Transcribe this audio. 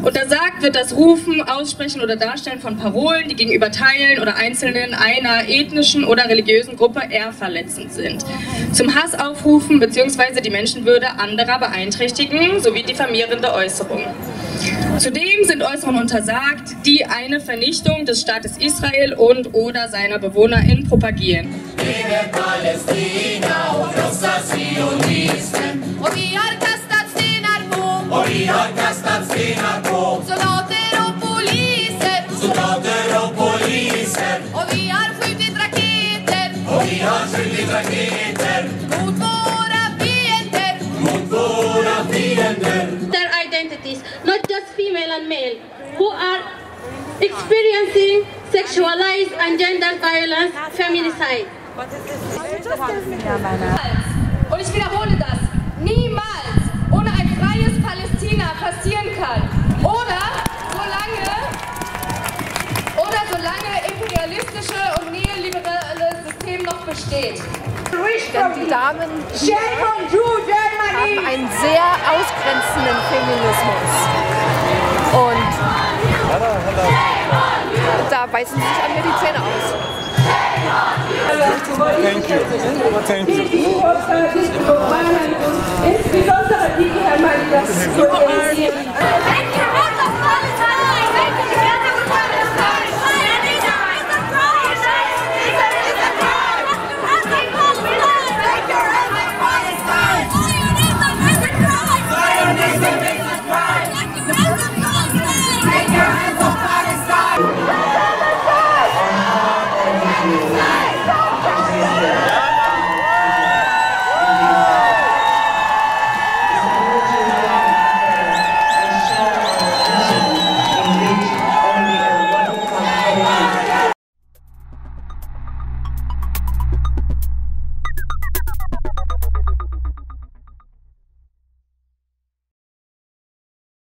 Untersagt wird das Rufen, Aussprechen oder Darstellen von Parolen, die gegenüber Teilen oder Einzelnen einer ethnischen oder religiösen Gruppe eher verletzend sind. Zum Hass aufrufen bzw. die Menschenwürde anderer beeinträchtigen sowie diffamierende Äußerungen. Zudem sind Äußerungen untersagt, die eine Vernichtung des Staates Israel und oder seiner BewohnerInnen propagieren. Palästina skjutit raketer mot våra fiender. mot våra fiender. their identities, not just female and male, who are experiencing sexualized and gender violence, feminicide. Und ich wiederhole das, niemals ohne ein freies Palästina passieren kann. Oder solange, oder solange imperialistische und neoliberale Noch besteht. Denn die Damen hier haben einen sehr ausgrenzenden Feminismus. Und da beißen sie sich an mir die Zähne aus. Thank you. Thank you. Insbesondere die, die einmal das